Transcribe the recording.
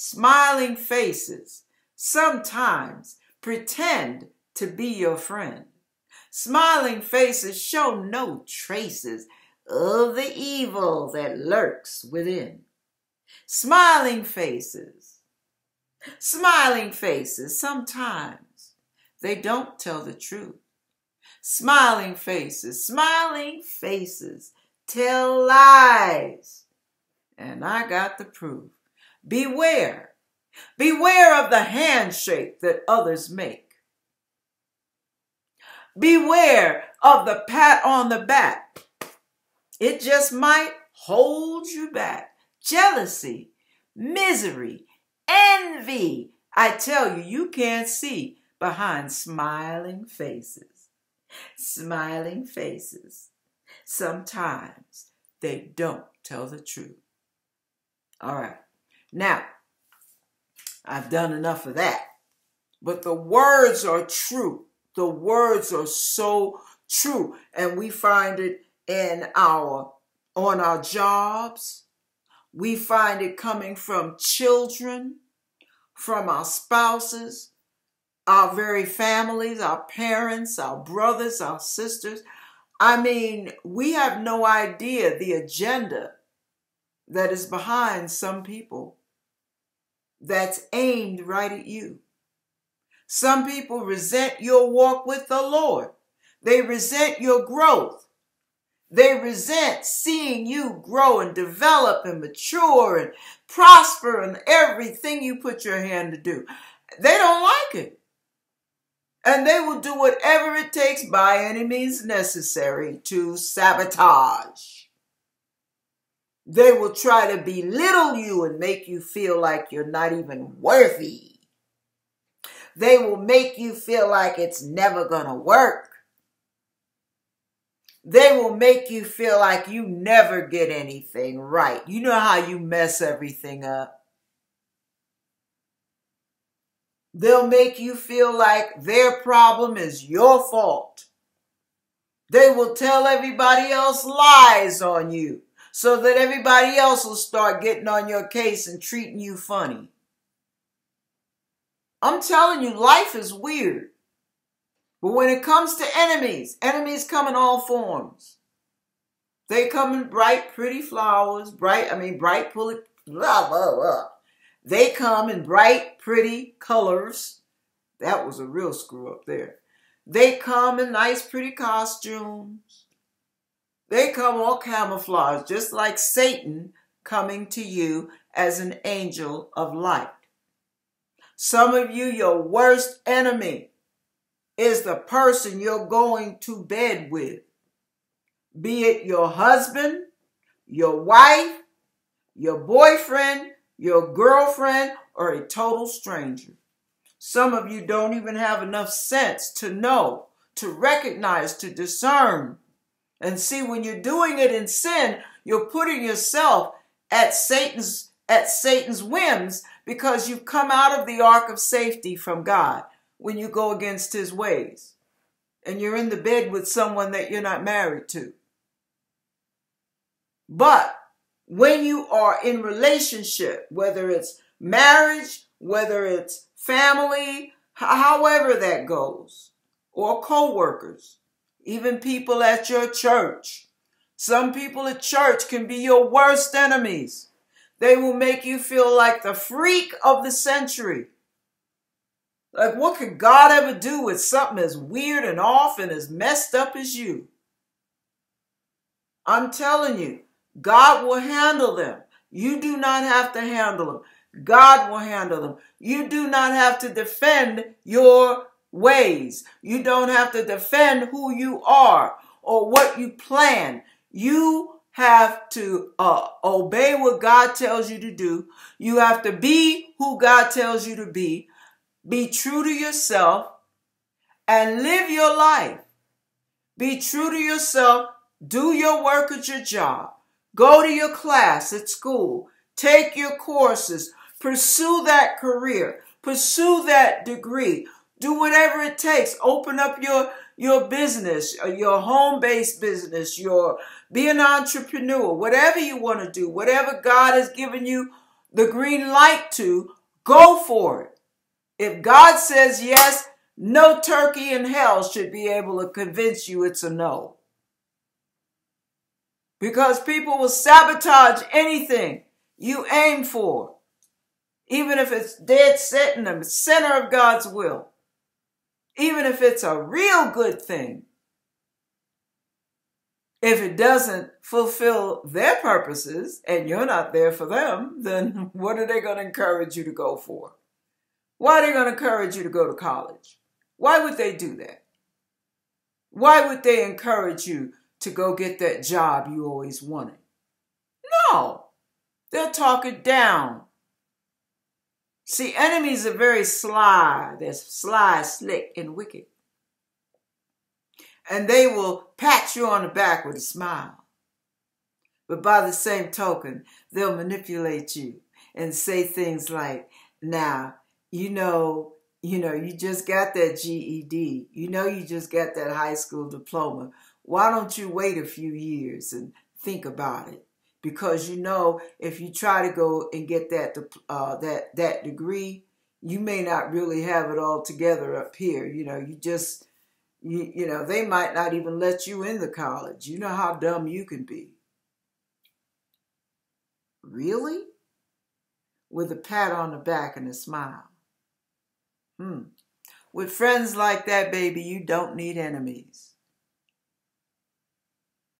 Smiling faces sometimes pretend to be your friend. Smiling faces show no traces of the evil that lurks within. Smiling faces, smiling faces, sometimes they don't tell the truth. Smiling faces, smiling faces tell lies. And I got the proof. Beware. Beware of the handshake that others make. Beware of the pat on the back. It just might hold you back. Jealousy, misery, envy. I tell you, you can't see behind smiling faces. Smiling faces. Sometimes they don't tell the truth. All right. Now, I've done enough of that. But the words are true. The words are so true. And we find it in our on our jobs. We find it coming from children, from our spouses, our very families, our parents, our brothers, our sisters. I mean, we have no idea the agenda that is behind some people that's aimed right at you. Some people resent your walk with the Lord. They resent your growth. They resent seeing you grow and develop and mature and prosper and everything you put your hand to do. They don't like it. And they will do whatever it takes by any means necessary to sabotage. They will try to belittle you and make you feel like you're not even worthy. They will make you feel like it's never going to work. They will make you feel like you never get anything right. You know how you mess everything up. They'll make you feel like their problem is your fault. They will tell everybody else lies on you so that everybody else will start getting on your case and treating you funny. I'm telling you, life is weird. But when it comes to enemies, enemies come in all forms. They come in bright, pretty flowers, bright, I mean, bright, pulley, blah, blah, blah. They come in bright, pretty colors. That was a real screw up there. They come in nice, pretty costumes. They come all camouflaged, just like Satan coming to you as an angel of light. Some of you, your worst enemy is the person you're going to bed with. Be it your husband, your wife, your boyfriend, your girlfriend, or a total stranger. Some of you don't even have enough sense to know, to recognize, to discern. And see, when you're doing it in sin, you're putting yourself at Satan's at Satan's whims because you've come out of the ark of safety from God when you go against his ways. And you're in the bed with someone that you're not married to. But when you are in relationship, whether it's marriage, whether it's family, however that goes, or co-workers, even people at your church. Some people at church can be your worst enemies. They will make you feel like the freak of the century. Like, what could God ever do with something as weird and off and as messed up as you? I'm telling you, God will handle them. You do not have to handle them. God will handle them. You do not have to defend your ways. You don't have to defend who you are or what you plan. You have to uh, obey what God tells you to do. You have to be who God tells you to be. Be true to yourself and live your life. Be true to yourself. Do your work at your job. Go to your class at school. Take your courses. Pursue that career. Pursue that degree. Do whatever it takes. Open up your, your business, uh, your home-based business, your be an entrepreneur, whatever you want to do, whatever God has given you, the green light to, go for it. If God says yes, no turkey in hell should be able to convince you it's a no. Because people will sabotage anything you aim for, even if it's dead set in the center of God's will, even if it's a real good thing. If it doesn't fulfill their purposes and you're not there for them, then what are they going to encourage you to go for? Why are they going to encourage you to go to college? Why would they do that? Why would they encourage you to go get that job you always wanted? No, they'll talk it down. See, enemies are very sly. They're sly, slick, and wicked and they will pat you on the back with a smile. But by the same token, they'll manipulate you and say things like, now, you know, you know, you just got that GED. You know, you just got that high school diploma. Why don't you wait a few years and think about it? Because you know, if you try to go and get that uh, that that degree, you may not really have it all together up here. You know, you just you, you know, they might not even let you in the college. You know how dumb you can be. Really? With a pat on the back and a smile. Hmm. With friends like that, baby, you don't need enemies.